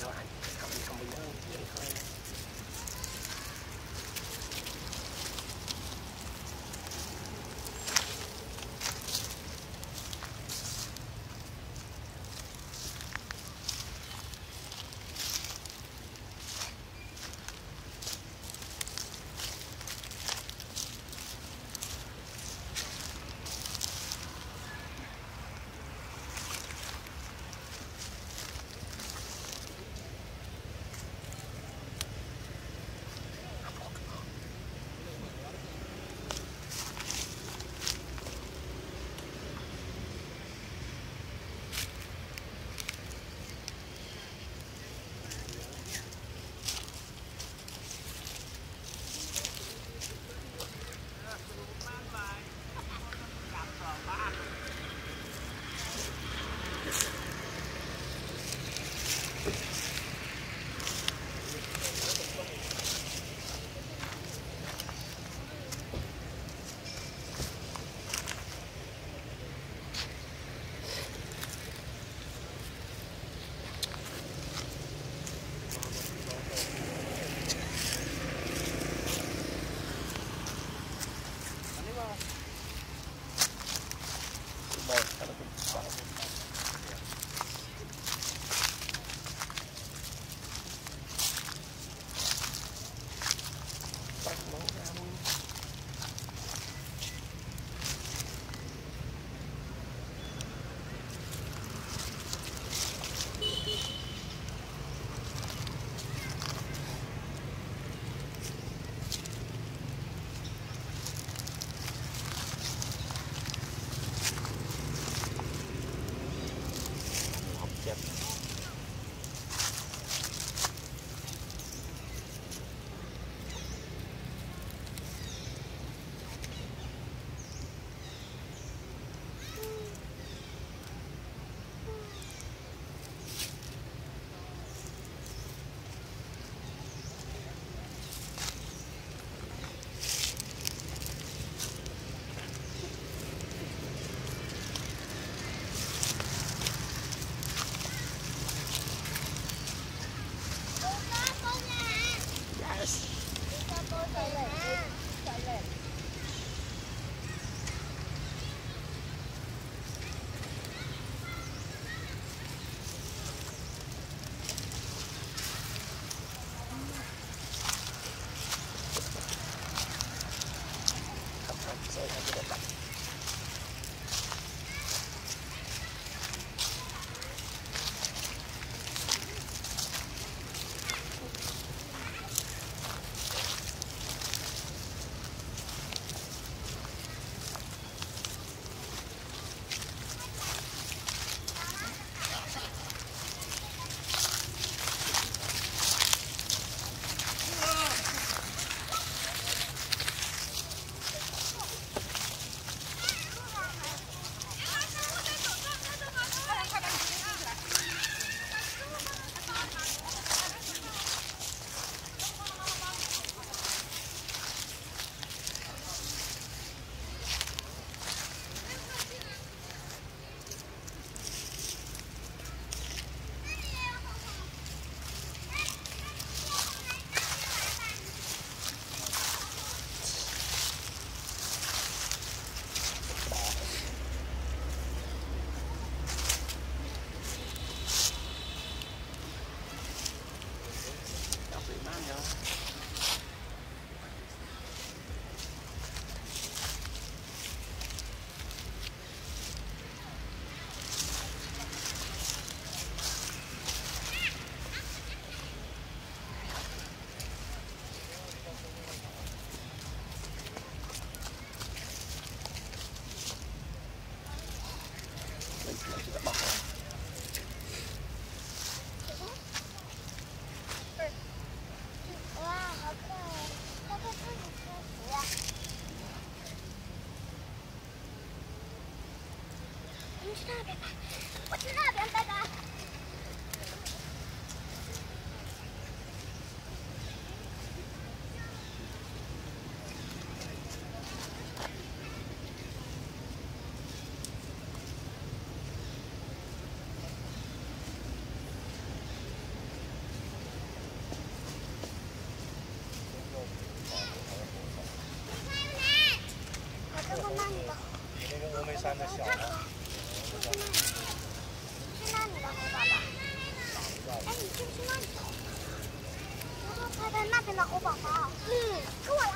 Excellent. 哇，好可爱！快看，兔子！我们去那边吧。的小吗？去那里的猴宝宝。哎，你去不去那里的？我说拍拍那边的猴宝宝。嗯，跟我来。